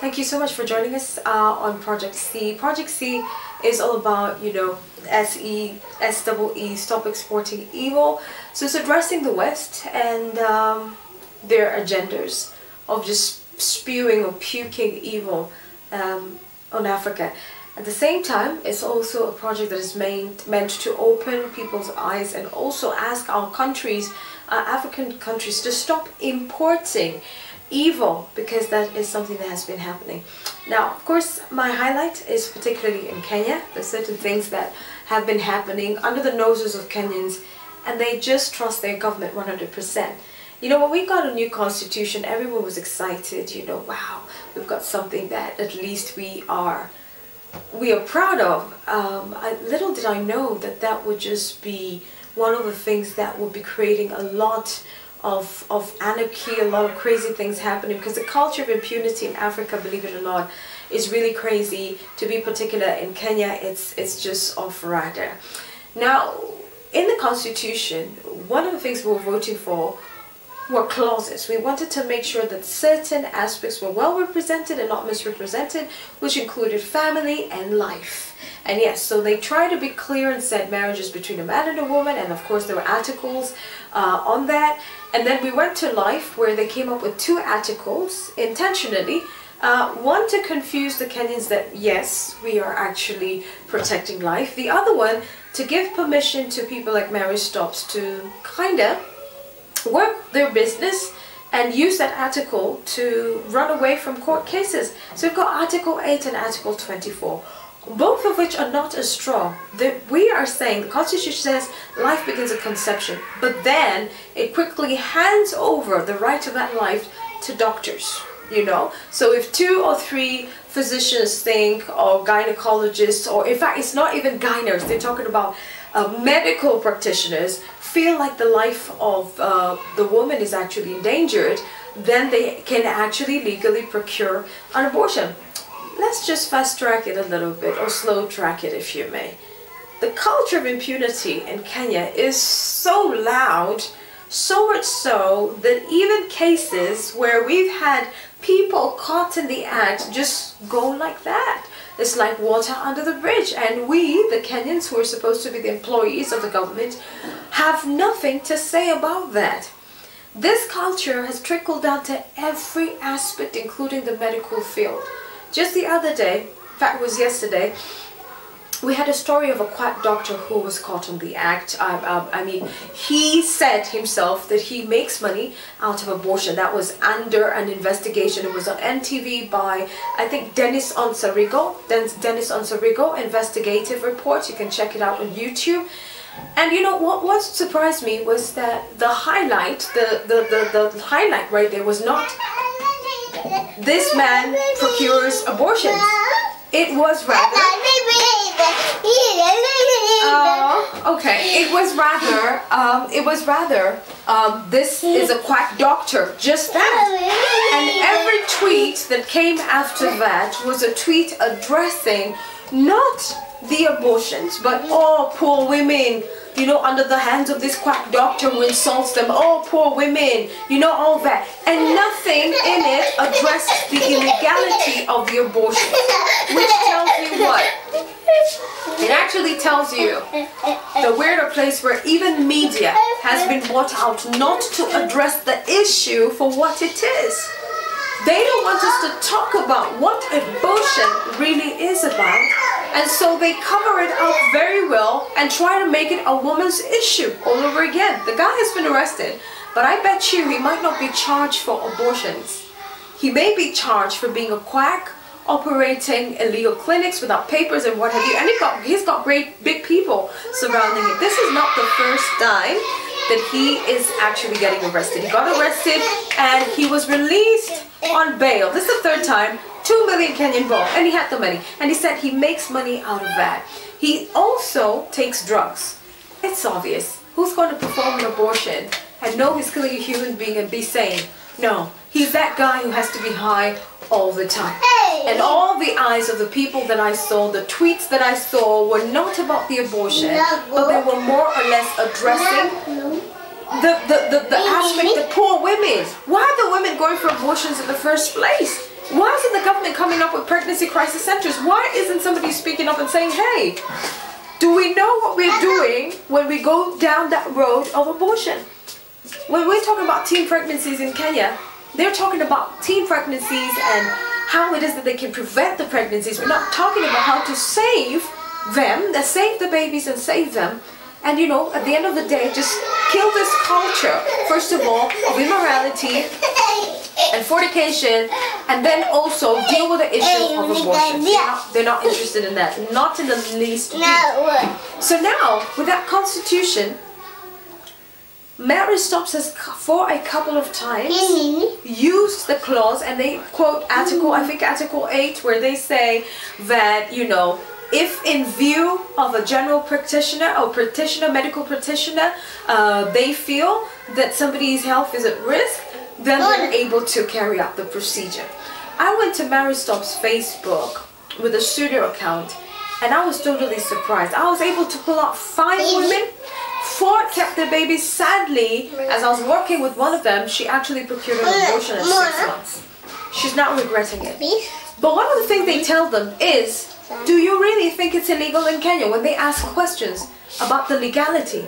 Thank you so much for joining us uh, on Project SEE. Project SEE is all about, you know, S-E, S-E-E, Stop Exporting Evil. So it's addressing the West and um, their agendas of just spewing or puking evil um, on Africa. At the same time, it's also a project that is meant, meant to open people's eyes and also ask our countries, uh, African countries, to stop importing evil because that is something that has been happening. Now, of course, my highlight is particularly in Kenya. There's certain things that have been happening under the noses of Kenyans and they just trust their government 100%. You know, when we got a new constitution, everyone was excited, you know, wow, we've got something that at least we are we are proud of. Um, I, little did I know that that would just be one of the things that would be creating a lot of, of anarchy, a lot of crazy things happening because the culture of impunity in Africa, believe it or not, is really crazy. To be particular in Kenya, it's, it's just off radar. Now, in the constitution, one of the things we were voting for were clauses. We wanted to make sure that certain aspects were well represented and not misrepresented, which included family and life. And yes, so they tried to be clear and said marriages between a man and a woman, and of course there were articles uh, on that. And then we went to life where they came up with two articles intentionally. Uh, one to confuse the Kenyans that yes, we are actually protecting life. The other one to give permission to people like Marie Stopes to kind of work their business and use that article to run away from court cases. So we've got Article 8 and Article 24, both of which are not as strong. We are saying, the Constitution says life begins at conception, but then it quickly hands over the right of that life to doctors, you know? So if two or three physicians think, or gynecologists, or in fact, it's not even gyners, they're talking about uh, medical practitioners feel like the life of uh, the woman is actually endangered, then they can actually legally procure an abortion. Let's just fast track it a little bit, or slow track it if you may. The culture of impunity in Kenya is so loud, so much so that even cases where we've had people caught in the act just go like that. It's like water under the bridge. And we, the Kenyans who are supposed to be the employees of the government, have nothing to say about that. This culture has trickled down to every aspect, including the medical field. Just the other day, in fact was yesterday, we had a story of a quack doctor who was caught on the act. Uh, I mean, he said himself that he makes money out of abortion. That was under an investigation. It was on NTV by, I think, Dennis Onsarigo. Dennis Onsarigo investigative report. You can check it out on YouTube. And you know what? What surprised me was that the highlight, the the the, the highlight right there was not this man procures abortions. It was rather uh, okay, it was rather, um, it was rather, um, this is a quack doctor, just that. And every tweet that came after that was a tweet addressing not the abortions, but oh, poor women, you know, under the hands of this quack doctor who insults them. Oh, poor women, you know, all that. And nothing in it addressed the illegality of the abortion, which tells you what? Tells you the a place where even media has been brought out not to address the issue for what it is. They don't want us to talk about what abortion really is about. And so they cover it up very well and try to make it a woman's issue all over again. The guy has been arrested, but I bet you he might not be charged for abortions. He may be charged for being a quack, operating illegal clinics without papers and what have you. And he got, he's got great big people surrounding him. This is not the first time that he is actually getting arrested. He got arrested and he was released on bail. This is the third time. Two million Kenyan baht. And he had the money. And he said he makes money out of that. He also takes drugs. It's obvious. Who's going to perform an abortion and know he's killing a human being and be sane? No. He's that guy who has to be high all the time. And all the eyes of the people that I saw, the tweets that I saw were not about the abortion, but they were more or less addressing the, the, the, the aspect of poor women. Why are the women going for abortions in the first place? Why isn't the government coming up with pregnancy crisis centers? Why isn't somebody speaking up and saying, hey, do we know what we're doing when we go down that road of abortion? When we're talking about teen pregnancies in Kenya, they're talking about teen pregnancies and how it is that they can prevent the pregnancies. We're not talking about how to save them, that save the babies and save them. And you know, at the end of the day, just kill this culture, first of all, of immorality and fornication, and then also deal with the issue of abortion. They're not, they're not interested in that, not in the least bit. So now, with that constitution, Marie Stopes has for a couple of times used the clause and they quote article I think article 8 where they say that you know if in view of a general practitioner or practitioner medical practitioner uh, they feel that somebody's health is at risk then they're able to carry out the procedure. I went to Marie Stopes Facebook with a studio account and I was totally surprised. I was able to pull out five women Four kept their babies. Sadly, as I was working with one of them, she actually procured an abortion at six months. She's not regretting it. But one of the things they tell them is, do you really think it's illegal in Kenya? When they ask questions about the legality,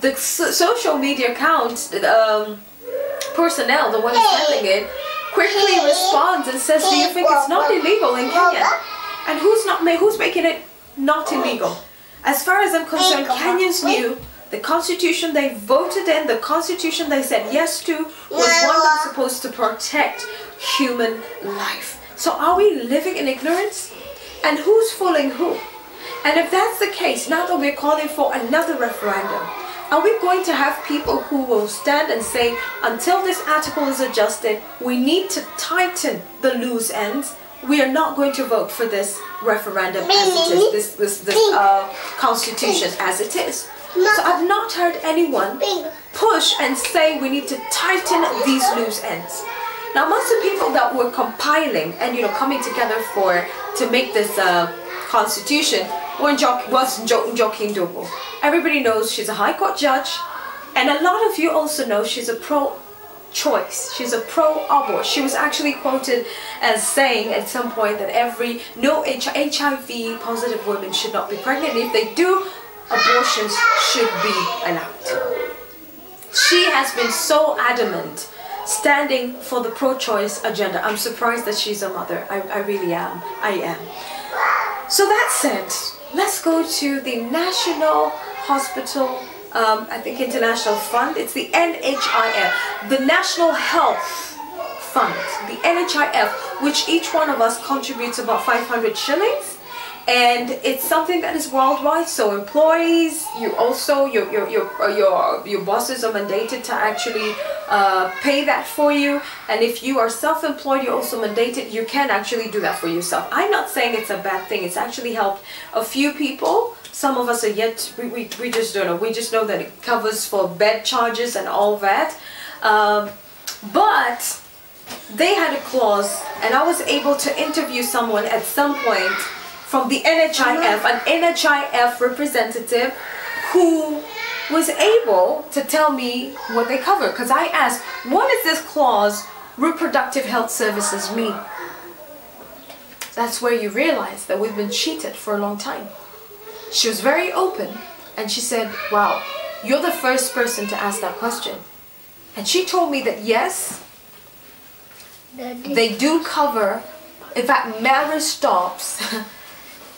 the social media account um, personnel, the one who's handling it, quickly responds and says, do you think it's not illegal in Kenya? And who's not who's making it not illegal? As far as I'm concerned, Kenyans knew the constitution they voted in, the constitution they said yes to, was one that's supposed to protect human life. So are we living in ignorance? And who's fooling who? And if that's the case, now that we're calling for another referendum, are we going to have people who will stand and say, until this article is adjusted, we need to tighten the loose ends? We are not going to vote for this referendum as it is, this, this, this uh, constitution as it is. So I've not heard anyone push and say we need to tighten these loose ends. Now most of the people that were compiling and you know coming together for to make this uh, constitution jo was jo Njoki Ndung'u. Everybody knows she's a high court judge and a lot of you also know she's a pro choice. She's a pro-abort. She was actually quoted as saying at some point that every no HIV positive women should not be pregnant. If they do, abortions should be allowed. She has been so adamant standing for the pro-choice agenda. I'm surprised that she's a mother. I, I really am. I am. So that said, let's go to the National Hospital, um, I think International Fund. It's the NHIF, the National Health Fund, the NHIF, which each one of us contributes about 500 shillings and it's something that is worldwide. So employees you also your your your uh, your, your bosses are mandated to actually uh, pay that for you. And if you are self-employed you're also mandated you can actually do that for yourself. I'm not saying it's a bad thing. It's actually helped a few people. Some of us are yet we, we, we just don't know. We just know that it covers for bed charges and all that. Um, but they had a clause and i was able to interview someone at some point from the NHIF, an NHIF representative who was able to tell me what they cover. Because I asked, what does this clause, reproductive health services, mean? That's where you realize that we've been cheated for a long time. She was very open and she said, wow, you're the first person to ask that question. And she told me that yes, they do cover, in fact, Marie Stopes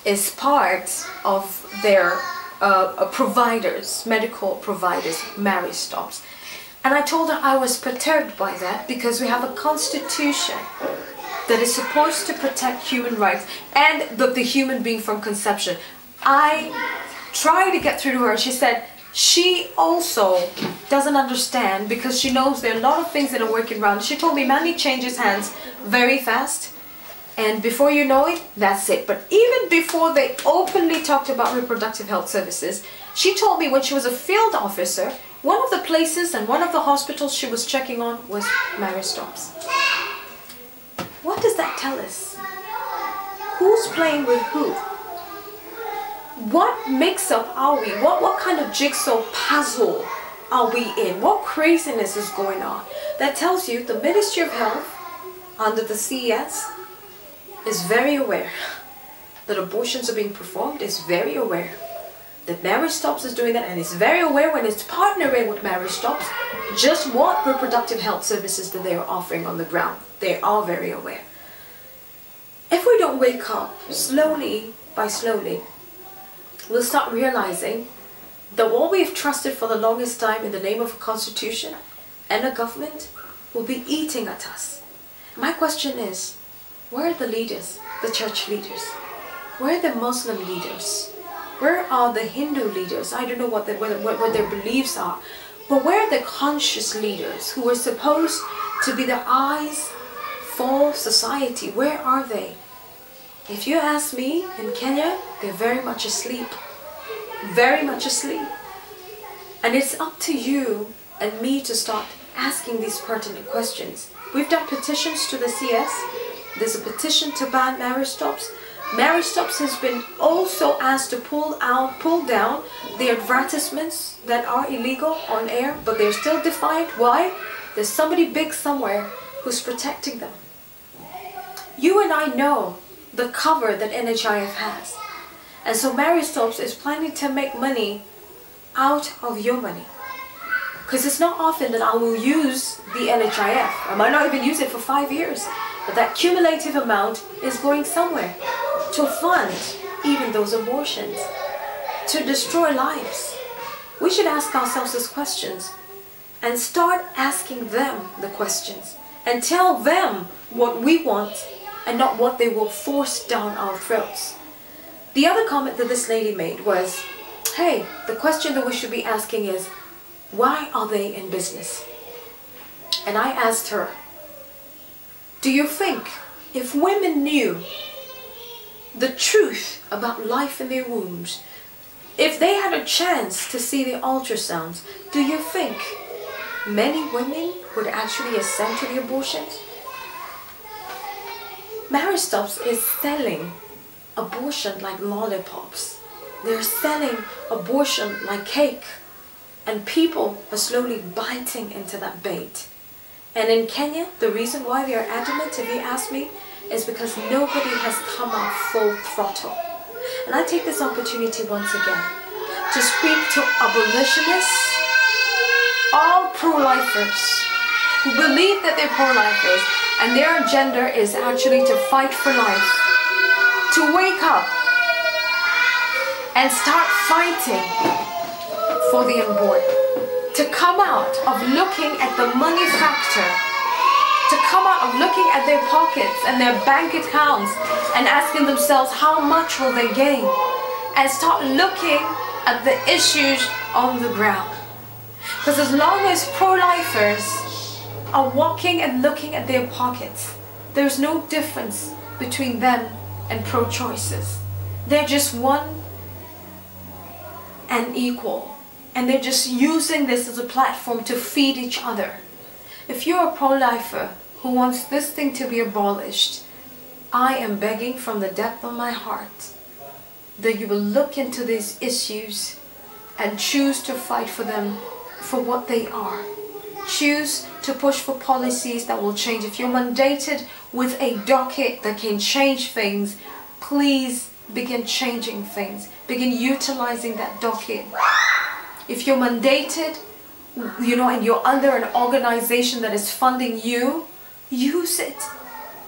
is part of their uh, providers, medical providers, Marie Stopes. And I told her I was perturbed by that because we have a constitution that is supposed to protect human rights and the, the human being from conception. I tried to get through to her she said she also doesn't understand because she knows there are a lot of things that are working around. She told me money changes hands very fast and before you know it, that's it. But even before they openly talked about reproductive health services, she told me when she was a field officer, one of the places and one of the hospitals she was checking on was Marie Stopes. What does that tell us? Who's playing with who? What mix-up are we? What, what kind of jigsaw puzzle are we in? What craziness is going on? That tells you the Ministry of Health under the CES is very aware that abortions are being performed, is very aware that Marie Stopes is doing that and is very aware when it's partnering with Marie Stopes just what reproductive health services that they are offering on the ground. They are very aware. If we don't wake up slowly by slowly, we'll start realizing that what we've trusted for the longest time in the name of a constitution and a government will be eating at us. My question is, where are the leaders, the church leaders? Where are the Muslim leaders? Where are the Hindu leaders? I don't know what, the, what, what their beliefs are, but where are the conscious leaders who are supposed to be the eyes for society? Where are they? If you ask me, in Kenya, they're very much asleep. Very much asleep. And it's up to you and me to start asking these pertinent questions. We've done petitions to the CS. There's a petition to ban Marie Stopes. Marie Stopes has been also asked to pull out, pull down the advertisements that are illegal on air, but they're still defiant. Why? There's somebody big somewhere who's protecting them. You and I know the cover that NHIF has. And so Marie Stopes is planning to make money out of your money. Because it's not often that I will use the NHIF. I might not even use it for five years. But that cumulative amount is going somewhere to fund even those abortions, to destroy lives. We should ask ourselves these questions and start asking them the questions and tell them what we want and not what they will force down our throats. The other comment that this lady made was, hey, the question that we should be asking is, why are they in business? And I asked her, do you think if women knew the truth about life in their wombs, if they had a chance to see the ultrasounds, do you think many women would actually assent to the abortions? Marie Stopes is selling abortion like lollipops. They're selling abortion like cake. And people are slowly biting into that bait. And in Kenya, the reason why they are adamant, if you ask me, is because nobody has come out full throttle. And I take this opportunity once again to speak to abolitionists, all pro-lifers who believe that they're pro-lifers and their agenda is actually to fight for life, to wake up and start fighting for the unborn, to come out of looking at the money factor to come out of looking at their pockets and their bank accounts and asking themselves how much will they gain and start looking at the issues on the ground. Because as long as pro-lifers are walking and looking at their pockets, there's no difference between them and pro-choices. They're just one and equal. And they're just using this as a platform to feed each other. If you're a pro-lifer who wants this thing to be abolished, I am begging from the depth of my heart that you will look into these issues and choose to fight for them for what they are. Choose to push for policies that will change. If you're mandated with a docket that can change things, please begin changing things. Begin utilizing that docket. If you're mandated you know, and you're under an organization that is funding you, use it.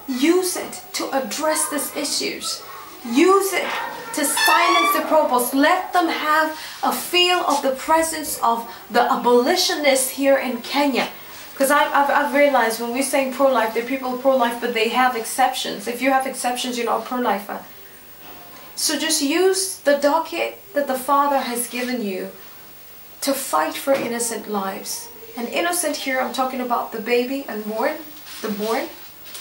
Use it to address these issues. Use it to silence the pro-aborts. Let them have a feel of the presence of the abolitionists here in Kenya. Because I've, I've, I've, realized when we're saying pro-life, there are people pro-life, but they have exceptions. If you have exceptions, you're not a pro-lifer. So just use the docket that the Father has given you to fight for innocent lives. And innocent here, I'm talking about the baby unborn, the born.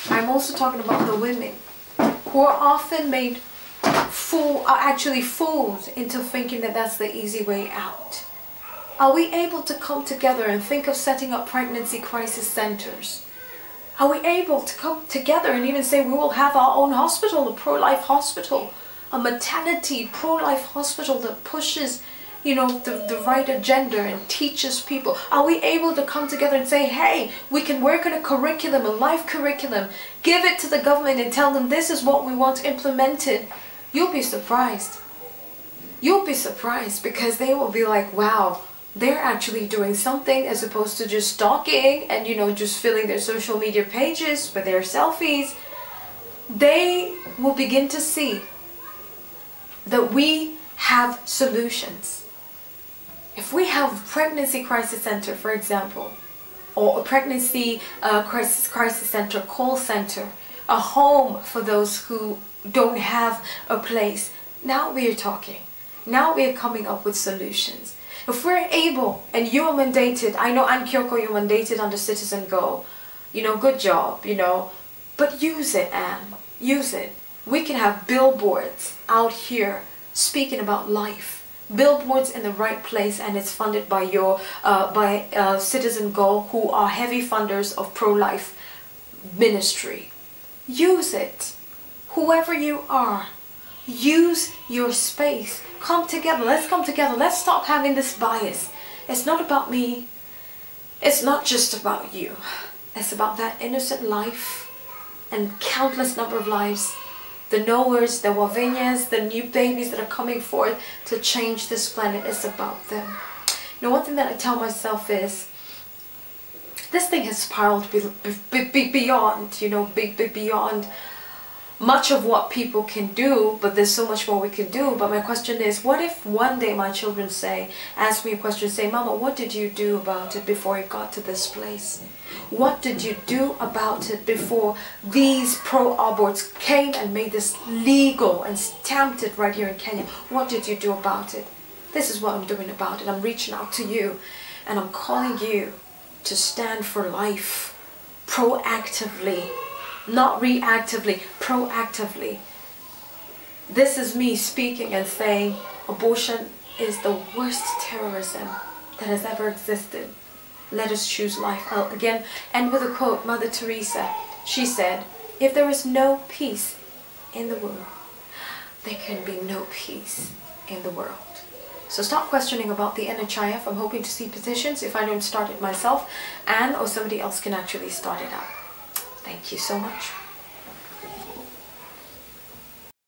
I'm also talking about the women who are often made fool, are actually fooled into thinking that that's the easy way out. Are we able to come together and think of setting up pregnancy crisis centers? Are we able to come together and even say we will have our own hospital, a pro-life hospital, a maternity pro-life hospital that pushes you know, the, the right agenda and teaches people? Are we able to come together and say, hey, we can work on a curriculum, a life curriculum, give it to the government and tell them this is what we want implemented? You'll be surprised. You'll be surprised because they will be like, wow, they're actually doing something as opposed to just stalking and, you know, just filling their social media pages with their selfies. They will begin to see that we have solutions. If we have pregnancy crisis center, for example, or a pregnancy uh, crisis, crisis center, call center, a home for those who don't have a place, now we are talking. Now we are coming up with solutions. If we're able, and you are mandated, I know Ann Kioko, you're mandated under CitizenGO, you know, good job, you know, but use it, Anne. Use it. We can have billboards out here speaking about life. Billboards in the right place, and it's funded by your uh, by uh, CitizenGO, who are heavy funders of pro-life ministry. Use it. Whoever you are, use your space. Come together. Let's come together. Let's stop having this bias. It's not about me. It's not just about you. It's about that innocent life and countless number of lives the knowers, the Wavinyas, the new babies that are coming forth to change this planet. It's about them. You know, one thing that I tell myself is, this thing has spiraled be, be, be beyond, you know, be, beyond much of what people can do, but there's so much more we can do. But my question is, what if one day my children say, ask me a question, say, Mama, what did you do about it before it got to this place? What did you do about it before these pro-aborts came and made this legal and stamped it right here in Kenya? What did you do about it? This is what I'm doing about it. I'm reaching out to you and I'm calling you to stand for life proactively not reactively, proactively. This is me speaking and saying abortion is the worst terrorism that has ever existed. Let us choose life. I'll again end with a quote, Mother Teresa. She said, if there is no peace in the world, there can be no peace in the world. So stop questioning about the NHIF. I'm hoping to see petitions if I don't start it myself and or somebody else can actually start it out. Thank you so much.